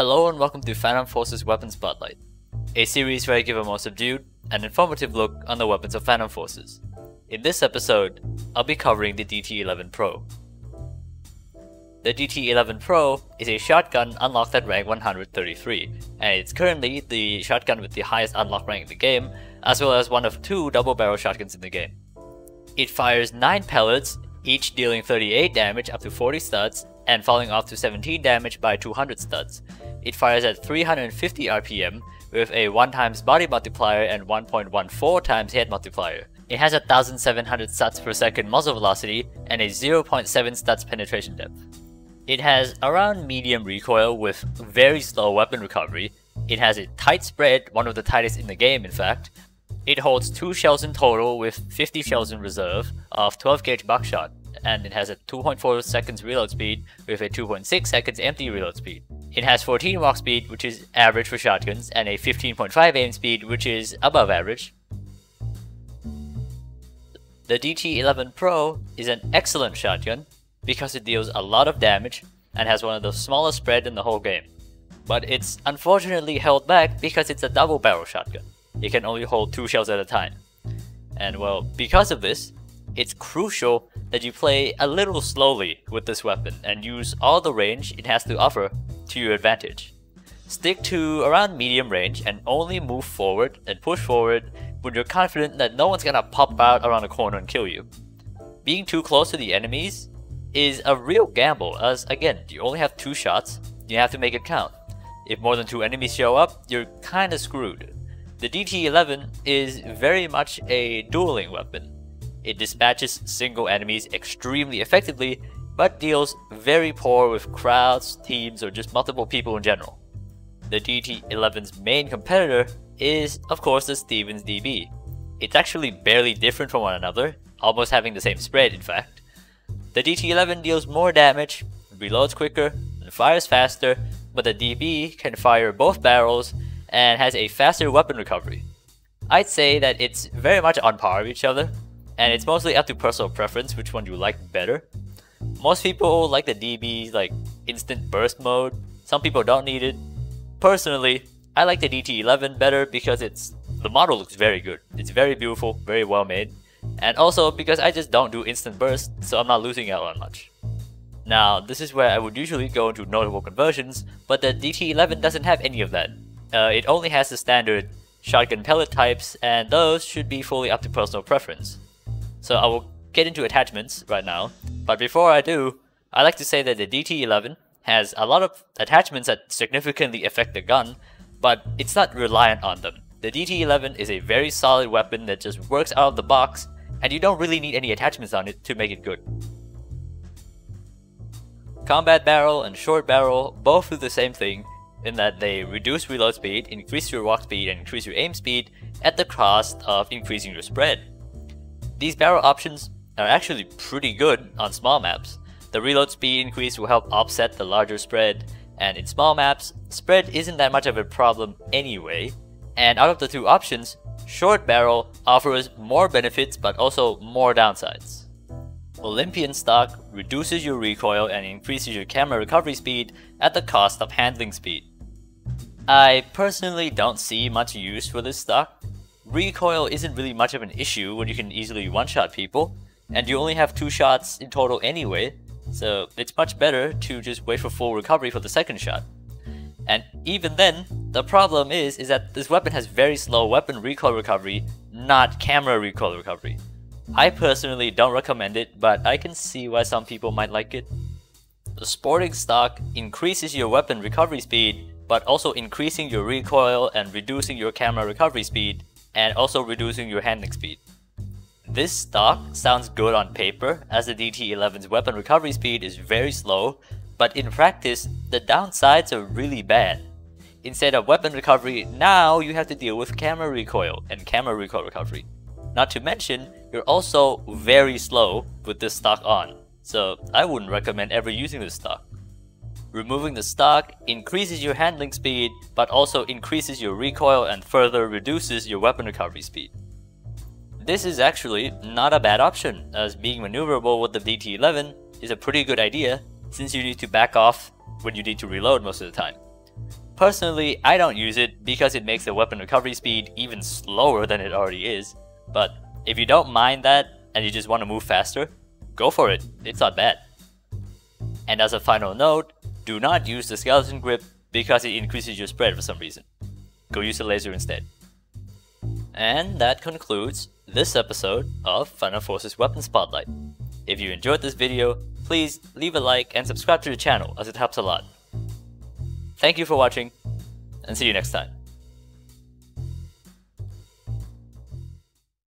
Hello and welcome to Phantom Forces Weapon Spotlight, a series where I give a more subdued and informative look on the weapons of Phantom Forces. In this episode, I'll be covering the DT-11 Pro. The DT-11 Pro is a shotgun unlocked at rank 133, and it's currently the shotgun with the highest unlock rank in the game, as well as one of two double-barrel shotguns in the game. It fires 9 pellets, each dealing 38 damage up to 40 studs, and falling off to 17 damage by 200 studs. It fires at 350 RPM with a 1 times body multiplier and 1.14 times head multiplier. It has a 1700 studs per second muzzle velocity and a 0.7 studs penetration depth. It has around medium recoil with very slow weapon recovery. It has a tight spread, one of the tightest in the game in fact. It holds 2 shells in total with 50 shells in reserve of 12 gauge buckshot and it has a 2.4 seconds reload speed with a 2.6 seconds empty reload speed. It has 14 walk speed which is average for shotguns and a 15.5 aim speed which is above average. The DT11 Pro is an excellent shotgun because it deals a lot of damage and has one of the smallest spread in the whole game. But it's unfortunately held back because it's a double barrel shotgun. It can only hold two shells at a time. And well, because of this, it's crucial that you play a little slowly with this weapon and use all the range it has to offer to your advantage. Stick to around medium range and only move forward and push forward when you're confident that no one's gonna pop out around the corner and kill you. Being too close to the enemies is a real gamble as again, you only have two shots, you have to make it count. If more than two enemies show up, you're kinda screwed. The DT-11 is very much a dueling weapon. It dispatches single enemies extremely effectively, but deals very poor with crowds, teams, or just multiple people in general. The DT-11's main competitor is, of course, the Stevens DB. It's actually barely different from one another, almost having the same spread in fact. The DT-11 deals more damage, reloads quicker, and fires faster, but the DB can fire both barrels and has a faster weapon recovery. I'd say that it's very much on par with each other, and it's mostly up to personal preference which one you like better. Most people like the DB like instant burst mode, some people don't need it. Personally, I like the DT11 better because it's the model looks very good. It's very beautiful, very well made, and also because I just don't do instant burst, so I'm not losing out on much. Now, this is where I would usually go into notable conversions, but the DT11 doesn't have any of that. Uh, it only has the standard shotgun pellet types, and those should be fully up to personal preference. So I will get into attachments right now, but before I do, I like to say that the DT11 has a lot of attachments that significantly affect the gun, but it's not reliant on them. The DT11 is a very solid weapon that just works out of the box, and you don't really need any attachments on it to make it good. Combat barrel and short barrel both do the same thing in that they reduce reload speed, increase your walk speed, and increase your aim speed at the cost of increasing your spread. These barrel options are actually pretty good on small maps. The reload speed increase will help offset the larger spread, and in small maps, spread isn't that much of a problem anyway. And out of the two options, short barrel offers more benefits but also more downsides. Olympian stock reduces your recoil and increases your camera recovery speed at the cost of handling speed. I personally don't see much use for this stock, recoil isn't really much of an issue when you can easily one-shot people, and you only have two shots in total anyway, so it's much better to just wait for full recovery for the second shot. And even then, the problem is, is that this weapon has very slow weapon recoil recovery, not camera recoil recovery. I personally don't recommend it, but I can see why some people might like it. The sporting stock increases your weapon recovery speed, but also increasing your recoil and reducing your camera recovery speed, and also reducing your handling speed. This stock sounds good on paper as the DT11's weapon recovery speed is very slow, but in practice, the downsides are really bad. Instead of weapon recovery, now you have to deal with camera recoil and camera recoil recovery. Not to mention, you're also very slow with this stock on, so I wouldn't recommend ever using this stock. Removing the stock increases your handling speed, but also increases your recoil and further reduces your weapon recovery speed. This is actually not a bad option, as being maneuverable with the DT11 is a pretty good idea since you need to back off when you need to reload most of the time. Personally, I don't use it because it makes the weapon recovery speed even slower than it already is, but if you don't mind that and you just want to move faster, go for it, it's not bad. And as a final note, do not use the skeleton grip because it increases your spread for some reason. Go use the laser instead. And that concludes this episode of Phantom Forces Weapon Spotlight. If you enjoyed this video, please leave a like and subscribe to the channel as it helps a lot. Thank you for watching, and see you next time.